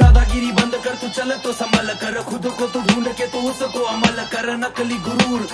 दादागिरी बंद कर, तू चल तो संभल कर, खुद को तू ढूंढ के तू उसको अमल कर, नकली गुरूर।